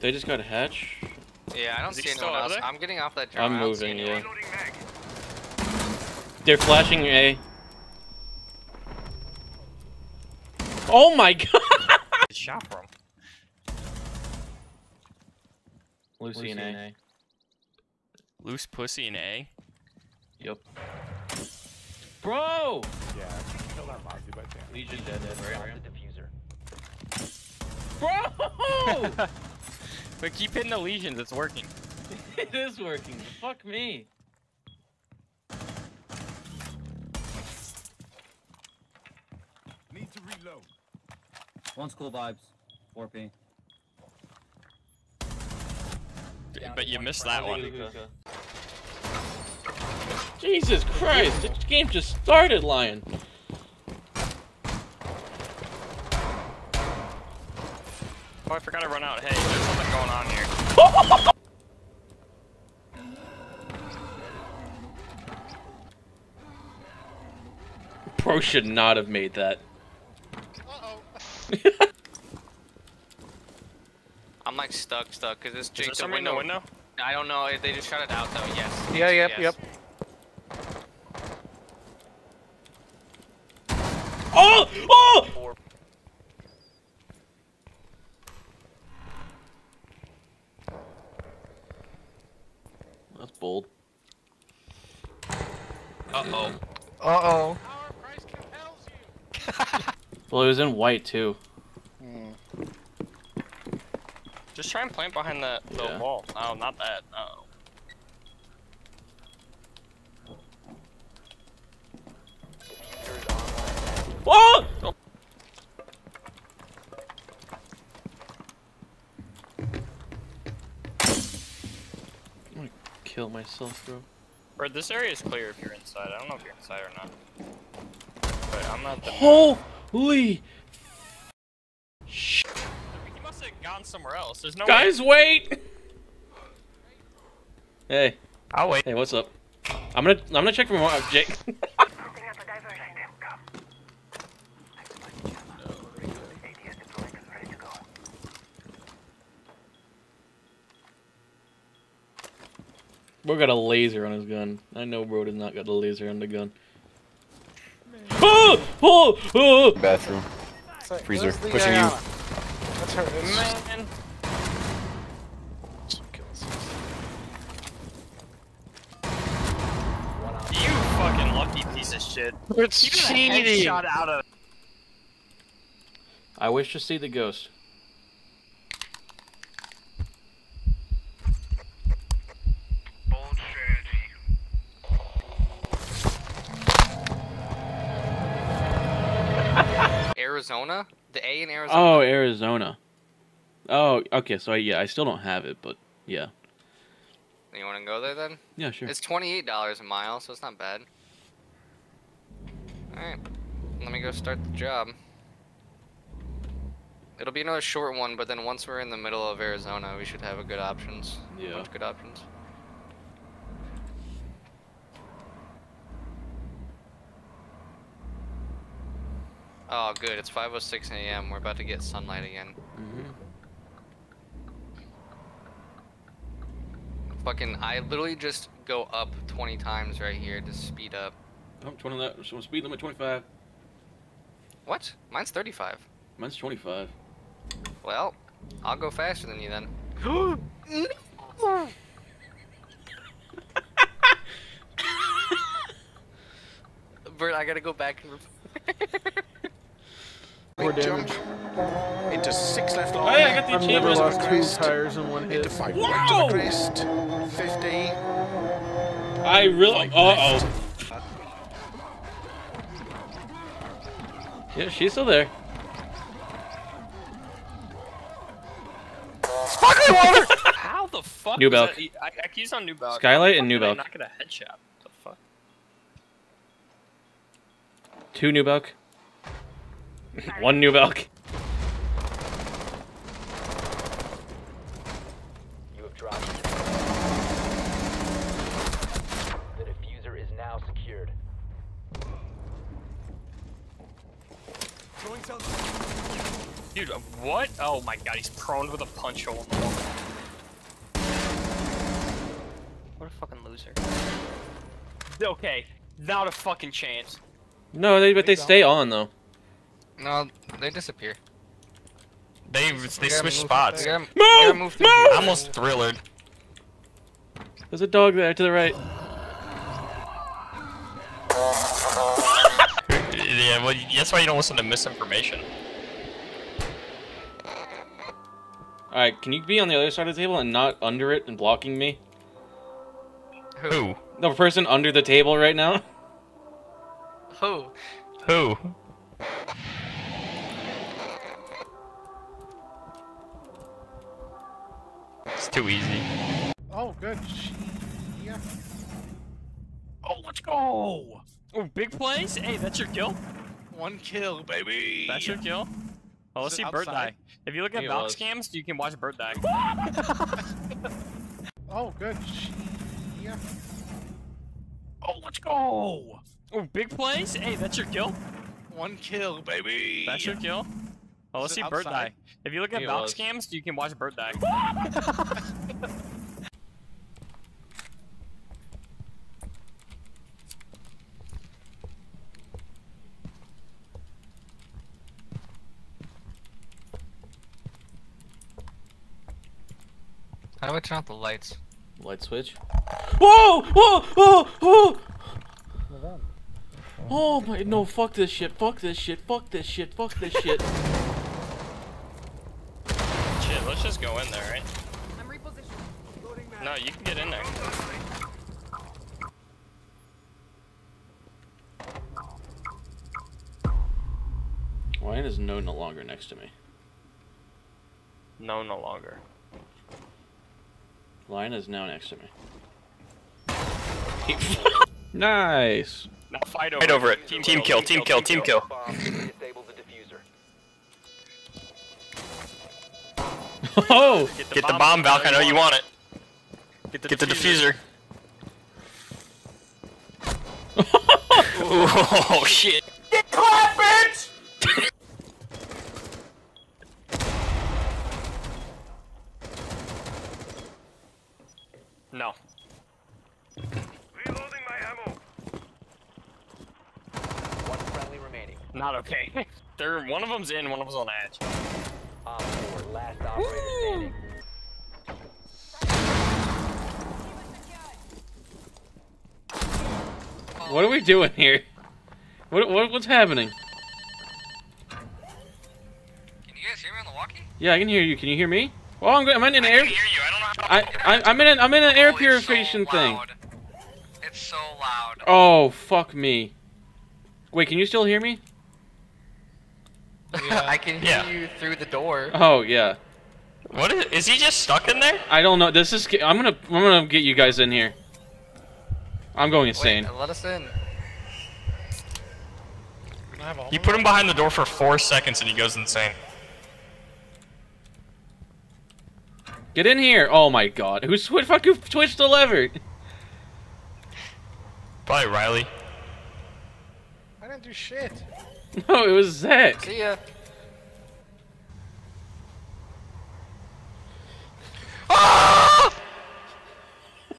They just got a hatch. Yeah, I don't Is see still anyone else. there? I'm getting off that drone. I'm I don't see moving, yeah. They're flashing A. Oh my god! Shot from. Lucy and A. Loose pussy in A. Yep. Bro! Yeah, kill that Mozzie by chance. Lesion dead, dead, right? The diffuser. Bro! But keep hitting the lesions, it's working. it is working. Fuck me. Need to reload. One school vibes. 4P. But you missed that one. Jesus Christ! This game just started, Lion. Oh, I forgot to run out. Hey, there's something going on here. Pro should not have made that. I'm like stuck, stuck, because this Is there Jake somebody in the window. window? I don't know. They just shut it out though. Yes. Yeah, yes, yep, yes. yep. Oh! Oh! Four. That's bold. Uh oh. Uh-oh. Well, it was in white too. Just try and plant behind the, the Yeah. wall. Oh, not that. Uh oh. Online. Oh! I'm gonna kill myself, bro. Bro, this area is clear if you're inside. I don't know if you're inside or not. But I'm not the. Holy! You must have gone somewhere else. There's no Guys, wait! Hey, I'll wait. hey, what's up? I'm gonna, I'm gonna check for more. Jake. Bro got a laser on his gun. I know bro does not got a laser on the gun. Oh! Oh! Oh! Bathroom. Freezer, the, pushing you. That's her. it's- Man. You fucking lucky piece of shit. It's You cheating. headshot out of. I wish to see the ghost. Arizona. The A in Arizona. Oh, Arizona. Oh, okay. So I, yeah, I still don't have it, but yeah, You want to go there then? yeah, sure. It's twenty-eight dollars a mile, so it's not bad. All right, let me go start the job. It'll be another short one, but then once we're in the middle of Arizona, we should have a good options. A Yeah. bunch of good options. Oh, good. It's 5:06 a.m. We're about to get sunlight again. Mhm. Fucking, I literally just go up 20 times right here to speed up. Oh, 20 that. So speed limit 25. What? Mine's 35. Mine's 25. Well, I'll go faster than you then. Bert, I gotta go back and. More damage. Into six left Oh yeah, I got the I've never lost two crest. tires in one hit. Into five right to the crest. 50. I really. Uh oh. Yeah, she's still there. How the fuck? New was Belk. I, I keys on New Belk. Skylight and the New fuck I Belk. Not get a headshot. What the fuck? Two new Belk. One new Belk. You have dropped. The diffuser is now secured. Dude, uh, what? Oh my god, he's prone with a punch hole in the wall. What a fucking loser. Okay, not a fucking chance. No, they but they stay on though. No, they disappear. They they switch spots. we gotta- Move! move Move! here. I almost thrillered. There's a dog there to the right. Yeah, well, that's why you don't listen to misinformation. All right, can you be on the other side of the table and not under it and blocking me? Who? The person under the table right now. Who? Who? Too easy. Oh, good. Yeah. Oh, let's go! Oh, big plays? Hey, that's your kill? One kill, baby. That's your kill? Oh, let's see it Bert die. If you look at box cams, you can watch Bird die. Oh, good. Yeah. Oh, let's go! Oh, big plays? Hey, that's your kill? One kill, baby. That's your kill? Oh, let's see it Bert die. If you look at It box cams, you can watch Bert die. How do I turn off the lights? Light switch. Whoa! Whoa! Whoa! Whoa! Oh my! No! Fuck this shit! Fuck this shit! Fuck this shit! Fuck this shit! Shit, let's just go in there, right? I'm repositioned. No, you can get in there. Why is no no longer next to me? No, no longer. Lion is now next to me. nice. Now fight over Right over it. Team, Team kill, team kill, team kill. Bomb disable Oh! Get the bomb, Valk. I know you want it. Get the, Get the diffuser. diffuser. oh shit. get No. One friendly remaining. Not okay. They're one of them's in, one of them's on edge. What are we doing here? What, what what's happening? Can you guys hear me on the walkie? Yeah, I can hear you. Can you hear me? Well, I'm good. I'm in an I air. can hear you. I don't know how. I, I I'm in an I'm in an air Oh, purification so thing. It's so loud. Oh fuck me. Wait, can you still hear me? Yeah. I can hear Yeah. you through the door. Oh yeah. What is? Is he just stuck in there? I don't know. This is. I'm gonna. I'm gonna get you guys in here. I'm going insane. Wait, let us in. You put him behind the door for four seconds and he goes insane. Get in here. Oh my god. Who swi- fuck who twitched the lever? Probably Riley. I didn't do shit. No, it was Zach. See ya.